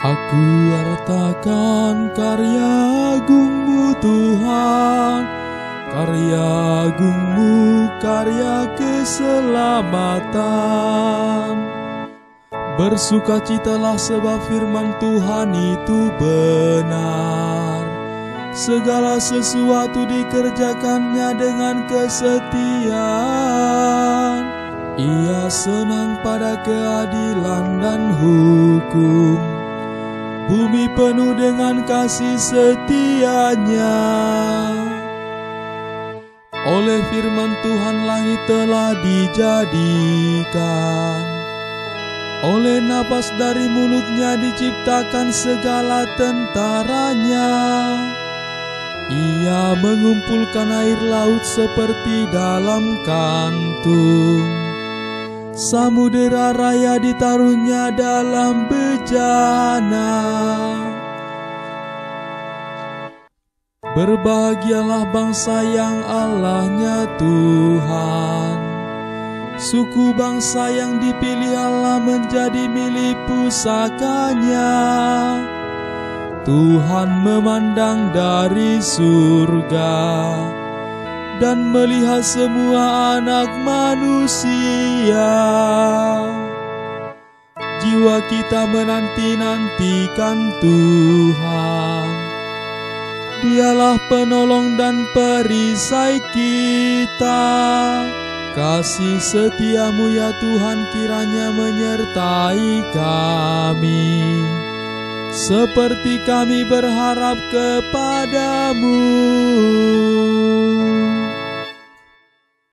Aku wartakan karya agungmu Tuhan. Karya agungmu, karya keselamatan. Bersukacitalah sebab firman Tuhan itu benar. Segala sesuatu dikerjakannya dengan kesetiaan. Ia senang pada keadilan dan hukum Bumi penuh dengan kasih setianya. Oleh firman Tuhan langit telah dijadikan. Oleh napas dari mulutnya diciptakan segala tentaranya. Ia mengumpulkan air laut seperti dalam kantung Samudera raya ditaruhnya dalam bejana. Berbahagialah bangsa yang Allahnya Tuhan. Suku bangsa yang dipilih Allah menjadi milik pusakanya. Tuhan memandang dari surga Dan melihat semua anak manusia Jiwa kita menanti-nantikan Tuhan Dialah penolong dan perisai kita. Kasih setiamu ya Tuhan kiranya menyertai kami. Seperti kami berharap kepadamu.